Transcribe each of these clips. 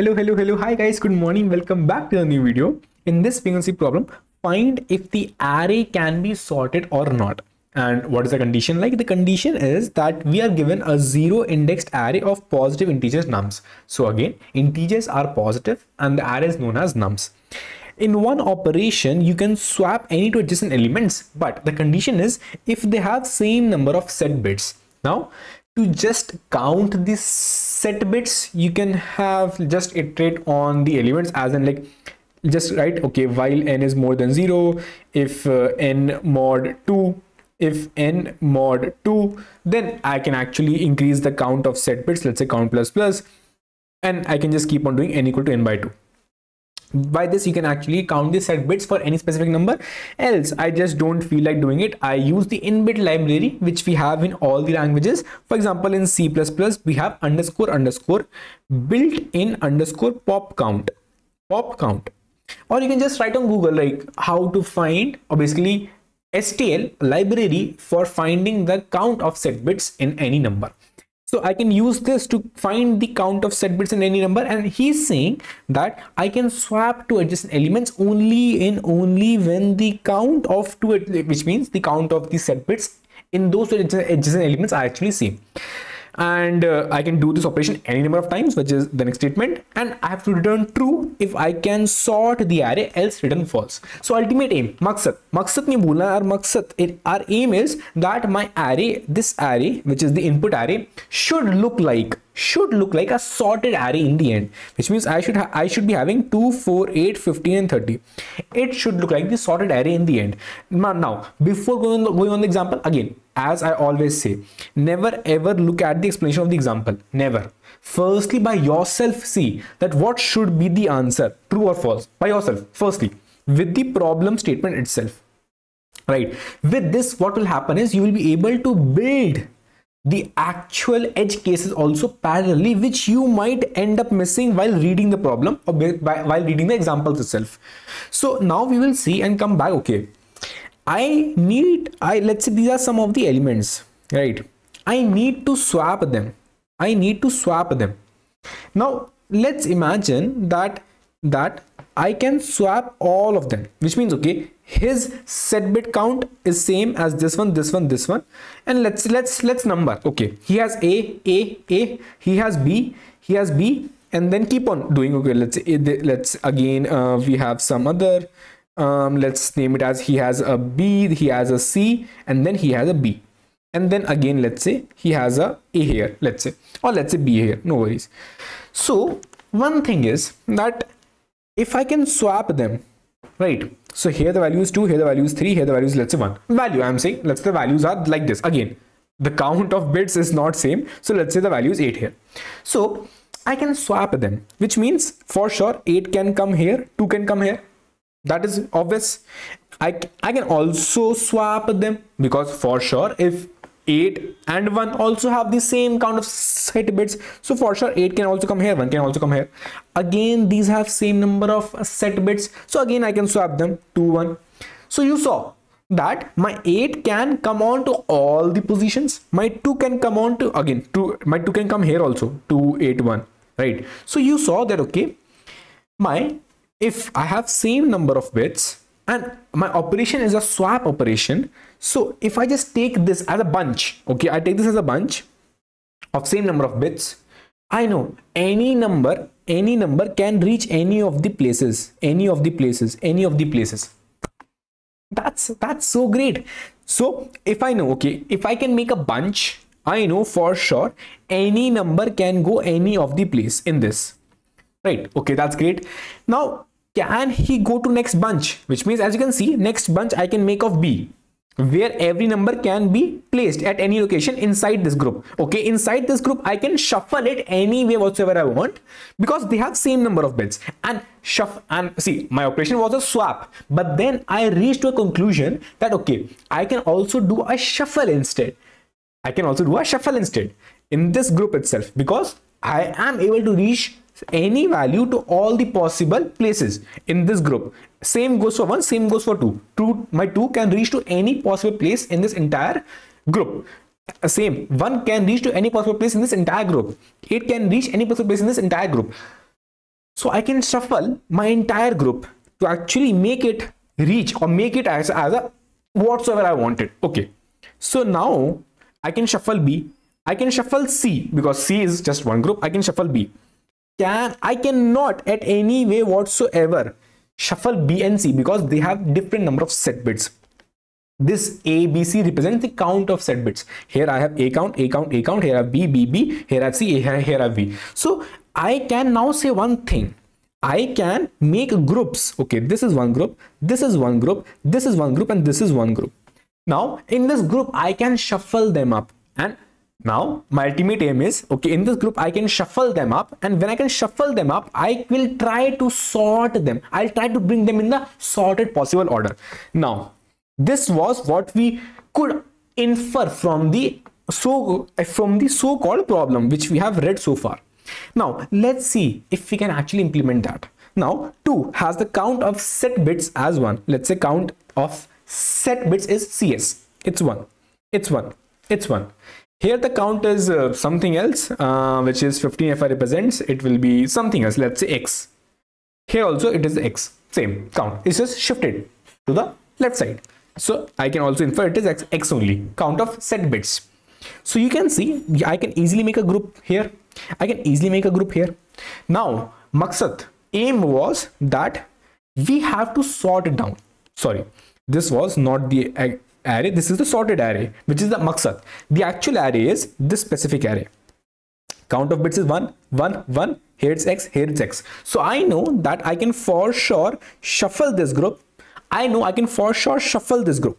Hello, hello, hello. Hi guys, good morning. Welcome back to a new video. In this frequency problem, find if the array can be sorted or not. And what is the condition like? The condition is that we are given a zero indexed array of positive integers nums. So again, integers are positive and the array is known as nums. In one operation, you can swap any two adjacent elements, but the condition is if they have same number of set bits. Now, to just count these set bits you can have just iterate on the elements as in like just write okay while n is more than 0 if uh, n mod 2 if n mod 2 then i can actually increase the count of set bits let's say count plus plus and i can just keep on doing n equal to n by 2 by this you can actually count the set bits for any specific number. Else i just don't feel like doing it. I use the inbuilt library which we have in all the languages. For example in c++ we have underscore underscore built in underscore pop count. Pop count. Or you can just write on google like how to find or basically stl library for finding the count of set bits in any number so I can use this to find the count of set bits in any number. And he's saying that I can swap two adjacent elements only in only when the count of two, which means the count of the set bits in those adjacent elements are actually same and uh, I can do this operation any number of times which is the next statement. And I have to return true if I can sort the array else return false. So ultimate aim maksat maksat ni bhulna or maksat our aim is that my array this array which is the input array should look like should look like a sorted array in the end. Which means I should I should be having 2 4 8 15 and 30 it should look like the sorted array in the end. Now before going on the, going on the example again as I always say never ever look at the explanation of the example. Never. Firstly by yourself see that what should be the answer true or false. By yourself firstly with the problem statement itself. Right. With this what will happen is you will be able to build the actual edge cases also parallelly which you might end up missing while reading the problem or by, while reading the examples itself. So now we will see and come back. Okay i need i let's say these are some of the elements right? I need to swap them. I need to swap them. Now let's imagine that that i can swap all of them which means okay his set bit count is same as this one this one this one. And let's let's let's number. Okay he has a a a he has b he has b and then keep on doing. Okay let's say let's again uh, we have some other um, let's name it as he has a b he has a c and then he has a b. And then again let's say he has a a here let's say or let's say b here no worries. So one thing is that if i can swap them right so here the value is 2 here the value is 3 here the value is let's say 1 value i'm saying let's say the values are like this. Again the count of bits is not same so let's say the value is 8 here. So i can swap them which means for sure 8 can come here 2 can come here that is obvious. I i can also swap them because for sure if 8 and 1 also have the same count of set bits so for sure 8 can also come here 1 can also come here. Again these have same number of set bits so again i can swap them 2 1 so you saw that my 8 can come on to all the positions. My 2 can come on to again 2 my 2 can come here also 2 8 1 right? So you saw that okay my if i have same number of bits and my operation is a swap operation so if i just take this as a bunch okay i take this as a bunch of same number of bits i know any number any number can reach any of the places any of the places any of the places. That's that's so great. So if i know okay if i can make a bunch i know for sure any number can go any of the place in this. Right okay that's great. Now can he go to next bunch which means as you can see next bunch i can make of b where every number can be placed at any location inside this group. Okay inside this group i can shuffle it any way whatsoever i want because they have same number of bits. And shuffle and see my operation was a swap but then i reached to a conclusion that okay i can also do a shuffle instead. I can also do a shuffle instead in this group itself because i am able to reach any value to all the possible places in this group. Same goes for one same goes for two. Two my two can reach to any possible place in this entire group. Same one can reach to any possible place in this entire group. It can reach any possible place in this entire group. So i can shuffle my entire group to actually make it reach or make it as, as a whatsoever i wanted okay. So now i can shuffle b. I can shuffle c because c is just one group. I can shuffle b can i cannot at any way whatsoever shuffle b and c because they have different number of set bits. This a b c represents the count of set bits. Here i have a count a count a count. Here i have b b b. Here i have c here, here i have b. So i can now say one thing. I can make groups. Okay this is one group this is one group this is one group and this is one group. Now in this group i can shuffle them up. And now my ultimate aim is okay in this group i can shuffle them up and when i can shuffle them up i will try to sort them i'll try to bring them in the sorted possible order now this was what we could infer from the so from the so-called problem which we have read so far. Now let's see if we can actually implement that. Now 2 has the count of set bits as 1. Let's say count of set bits is CS. It's 1. It's 1. It's 1. Here the count is uh, something else uh, which is 15 if I represents it will be something else let's say X. Here also it is X. Same count. It's just shifted to the left side. So I can also infer it is x, x only, count of set bits. So you can see I can easily make a group here. I can easily make a group here. Now, Maksat aim was that we have to sort it down. Sorry, this was not the array. This is the sorted array, which is the Maksat. The actual array is this specific array. Count of bits is 1, 1, 1. Here it's x, here it's x. So I know that I can for sure shuffle this group I know I can for sure shuffle this group.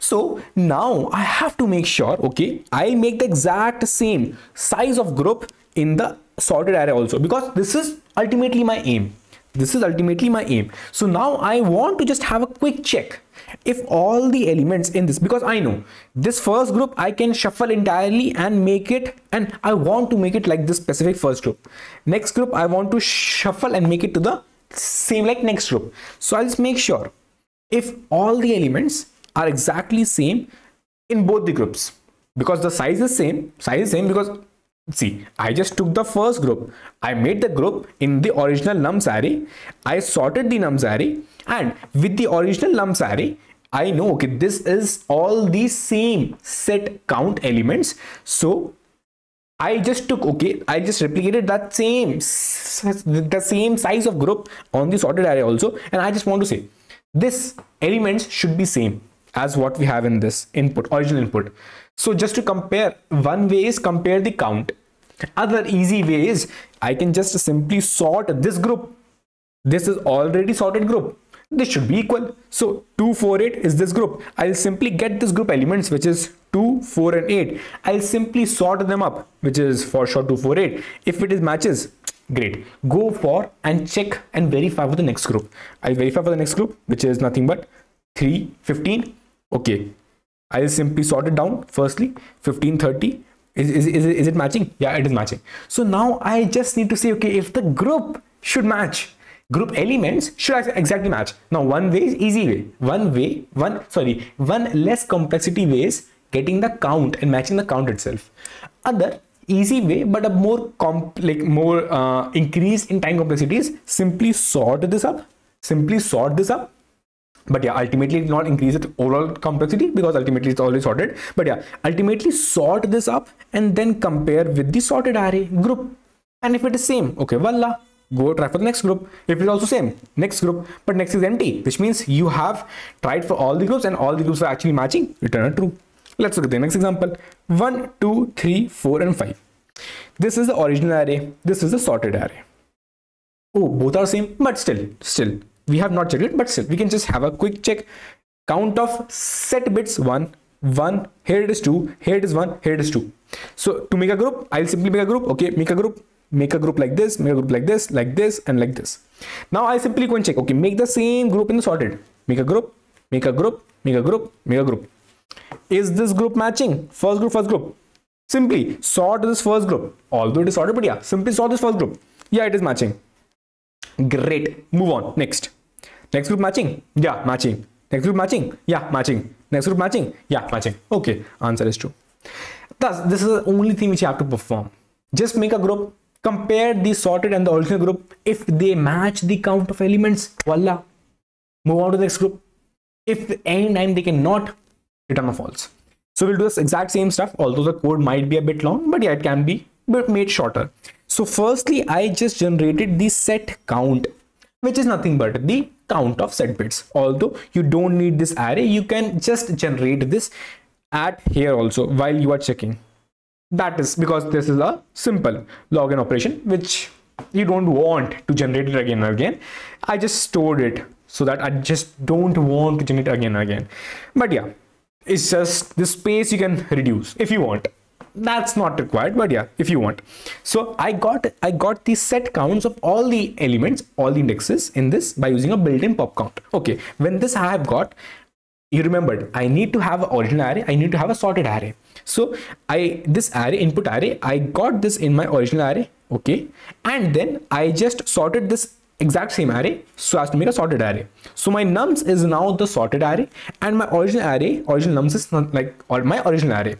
So now I have to make sure, okay, I'll make the exact same size of group in the sorted array also because this is ultimately my aim. This is ultimately my aim. So now I want to just have a quick check if all the elements in this because I know this first group I can shuffle entirely and make it and I want to make it like this specific first group. Next group I want to shuffle and make it to the same like next group. So I'll just make sure if all the elements are exactly same in both the groups because the size is same size is same because see i just took the first group. I made the group in the original nums array i sorted the nums array and with the original nums array i know okay this is all the same set count elements. So I just took okay I just replicated that same the same size of group on the sorted array also. And I just want to say this elements should be same as what we have in this input original input so just to compare one way is compare the count. Other easy way is i can just simply sort this group. This is already sorted group. This should be equal. So 2 4 8 is this group. I'll simply get this group elements which is 2 4 and 8 i'll simply sort them up which is for sure 2 4 8 if it is matches great. Go for and check and verify for the next group. I'll verify for the next group which is nothing but 3 15 okay i'll simply sort it down firstly 1530. is, is, is, is it matching? Yeah it is matching. So now i just need to say okay if the group should match group elements should exactly match. Now one way is easy way. One way one sorry one less complexity way is getting the count and matching the count itself. Other easy way but a more comp like more uh, increase in time complexity is simply sort this up simply sort this up but yeah ultimately it will not increase it overall complexity because ultimately it's already sorted but yeah ultimately sort this up and then compare with the sorted array group and if it is same okay voila go try for the next group if it's also same next group but next is empty which means you have tried for all the groups and all the groups are actually matching return a true Let's look at the next example. 1, 2, 3, 4 and 5. This is the original array. This is the sorted array. Oh, both are same, but still, still, we have not checked it, but still, we can just have a quick check. Count of set bits 1, 1, here it is 2, here it is 1, here it is 2. So to make a group, I'll simply make a group. Okay, make a group, make a group like this, make a group like this, like this, and like this. Now I simply go and check. Okay, make the same group in the sorted. Make a group, make a group, make a group, make a group is this group matching first group first group simply sort this first group although it is sorted but yeah simply sort this first group yeah it is matching great move on next next group matching? Yeah matching. Next group matching? Yeah matching. Next group matching? Yeah matching. Okay answer is true. Thus this is the only thing which you have to perform. Just make a group compare the sorted and the original group. If they match the count of elements voila. Move on to the next group. If any time they cannot return a false. So we'll do this exact same stuff although the code might be a bit long but yeah it can be but made shorter. So firstly i just generated the set count which is nothing but the count of set bits. Although you don't need this array you can just generate this at here also while you are checking. That is because this is a simple log n operation which you don't want to generate it again and again. I just stored it so that i just don't want to generate it again and again. But yeah it's just the space you can reduce if you want that's not required but yeah if you want. So i got i got the set counts of all the elements all the indexes in this by using a built-in pop count. Okay when this i have got you remembered i need to have an original array i need to have a sorted array. So i this array input array i got this in my original array okay and then i just sorted this exact same array so as to make a sorted array. So my nums is now the sorted array and my original array original nums is not like or my original array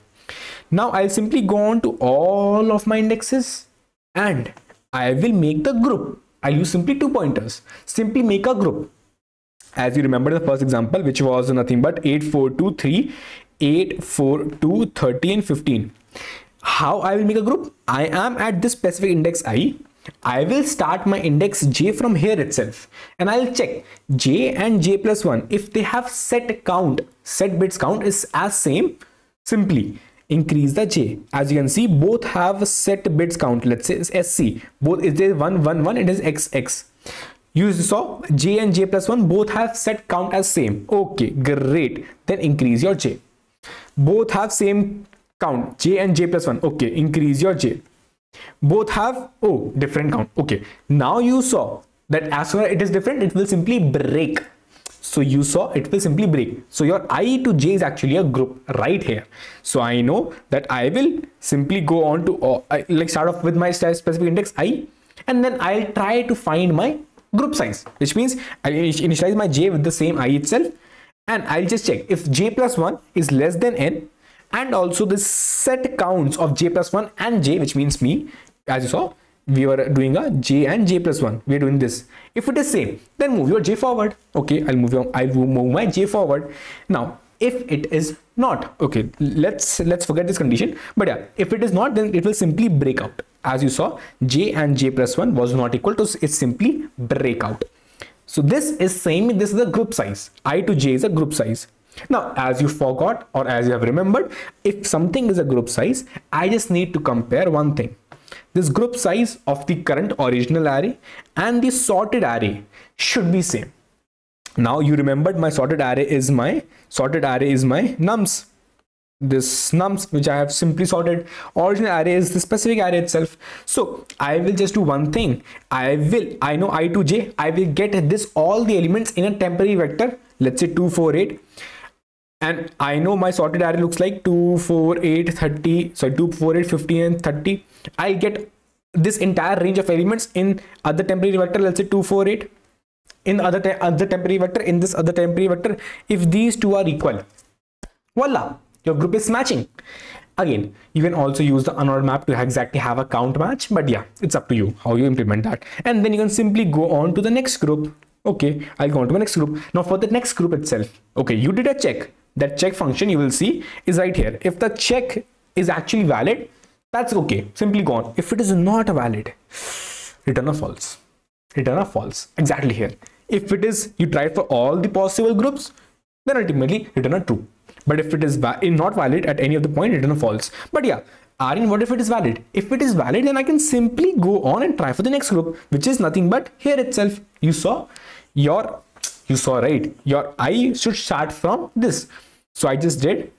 now i'll simply go on to all of my indexes and i will make the group. I'll use simply two pointers. Simply make a group. As you remember the first example which was nothing but 8423 842 30 and 15 how i will make a group? I am at this specific index i. I will start my index j from here itself. And I'll check j and j plus 1 if they have set count set bits count is as same simply increase the j. As you can see both have set bits count. Let's say sc both is there 1 1 1 it is xx you saw j and j plus 1 both have set count as same. Okay great. Then increase your j. Both have same count. J and j plus 1 okay increase your j. Both have oh different count. Okay. Now you saw that as soon as it is different it will simply break so you saw it will simply break. So your i to j is actually a group right here. So i know that i will simply go on to uh, like start off with my specific index i and then i'll try to find my group size, which means I initialize my j with the same i itself and I'll just check if j plus 1 is less than n and also the set counts of j plus 1 and j which means me as you saw we were doing a j and j plus 1 we're doing this. If it is same then move your j forward. Okay i'll move your i'll move my j forward. Now if it is not okay let's let's forget this condition. But yeah if it is not then it will simply break out. As you saw j and j plus 1 was not equal to it simply break out. So this is same this is the group size. I to j is a group size. Now as you forgot or as you have remembered if something is a group size i just need to compare one thing this group size of the current original array and the sorted array should be same. Now you remembered my sorted array is my sorted array is my nums. This nums which i have simply sorted. Original array is the specific array itself. So i will just do one thing. I will i know i to j. I will get this all the elements in a temporary vector. Let's say 248 and i know my sorted array looks like 248 30 sorry 248 50 and 30 i'll get this entire range of elements in other temporary vector let's say 248 in other te other temporary vector in this other temporary vector. If these two are equal voila your group is matching. Again you can also use the unordered map to exactly have a count match but yeah it's up to you how you implement that. And then you can simply go on to the next group. Okay i'll go on to the next group. Now for the next group itself okay you did a check. That check function you will see is right here. If the check is actually valid that's okay. Simply go on if it is not a valid return a false. Return a false. Exactly here. If it is you try for all the possible groups then ultimately return a true. But if it is not valid at any of the point return a false. But yeah Aryan, what if it is valid? If it is valid, then I can simply go on and try for the next group, which is nothing but here itself. You saw your, you saw right, your I should start from this. So I just did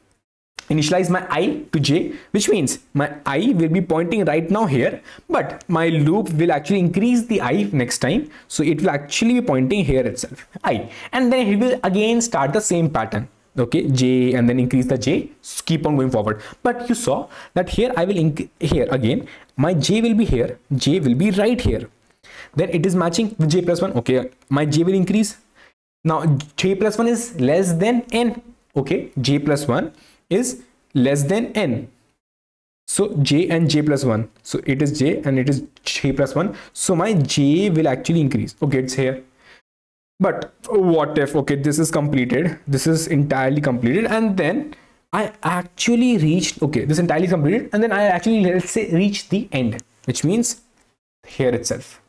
initialize my i to j which means my i will be pointing right now here but my loop will actually increase the i next time. So it will actually be pointing here itself i. And then it will again start the same pattern. Okay j and then increase the j. Keep on going forward. But you saw that here i will here again my j will be here j will be right here. Then it is matching with j plus 1 okay my j will increase. Now j plus 1 is less than n. Okay j plus 1 is less than n. So j and j plus 1 so it is j and it is j plus 1 so my j will actually increase. Okay it's here. But what if okay this is completed. This is entirely completed. And then i actually reached okay this entirely completed. And then i actually let's say reach the end which means here itself.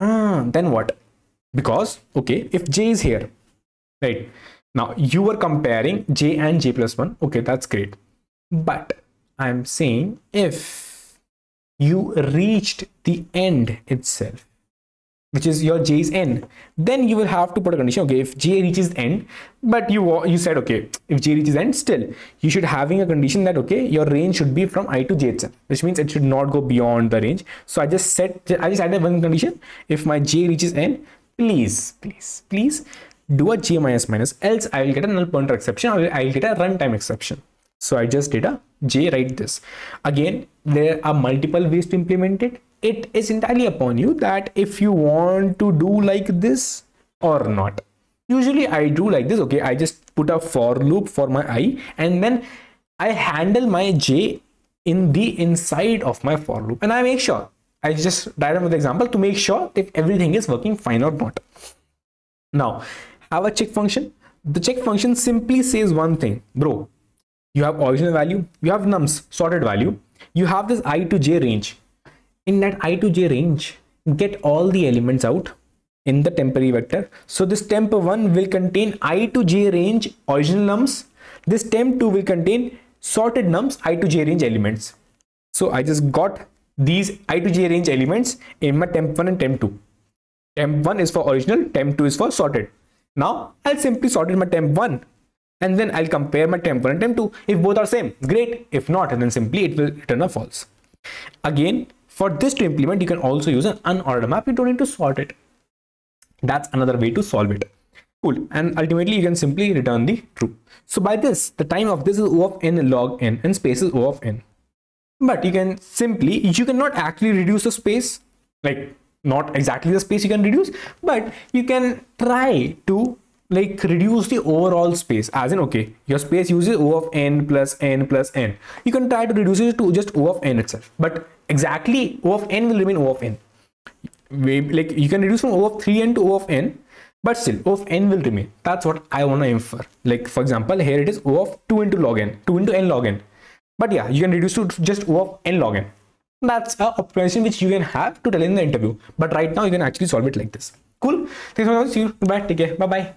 Ah, then what? Because okay if j is here right now you were comparing j and j plus 1 okay that's great. But i'm saying if you reached the end itself which is your j is n then you will have to put a condition. Okay if j reaches end but you you said okay if j reaches end still you should having a condition that okay your range should be from i to j itself which means it should not go beyond the range. So i just set i just added one condition. If my j reaches n please please please do a j minus minus else i will get a null pointer exception or i will get a runtime exception. So i just did a j write this. Again there are multiple ways to implement it. It is entirely upon you that if you want to do like this or not. Usually i do like this okay? I just put a for loop for my i and then i handle my j in the inside of my for loop and i make sure. I just diagram with the example to make sure if everything is working fine or not. Now have a check function? The check function simply says one thing. Bro you have original value you have nums sorted value. You have this i to j range. In that i to j range get all the elements out in the temporary vector. So this temp1 will contain i to j range original nums. This temp2 will contain sorted nums i to j range elements. So i just got these i to j range elements in my temp1 and temp2 temp1 is for original temp2 is for sorted now i'll simply sort it my temp1 and then i'll compare my temp1 and temp2 if both are same great if not then simply it will return a false again for this to implement, you can also use an unordered map. You don't need to sort it. That's another way to solve it. Cool. And ultimately, you can simply return the true. So by this, the time of this is O of n log n and space is O of n. But you can simply, you cannot actually reduce the space, like not exactly the space you can reduce, but you can try to like reduce the overall space. As in okay your space uses o of n plus n plus n. You can try to reduce it to just o of n itself but exactly o of n will remain o of n. Like you can reduce from o of 3n to o of n but still o of n will remain. That's what i want to infer. Like for example here it is o of 2 into log n 2 into n log n. But yeah you can reduce to just o of n log n that's a option which you can have to tell in the interview. But right now you can actually solve it like this. Cool? Thanks for watching. Bye take care. Bye bye